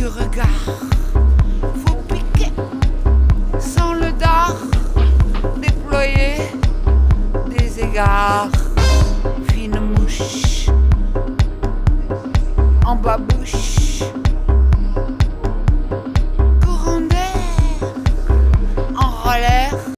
du regard. Vous piquez sans le dard déployer des égards. Fine mouche en bas bouche.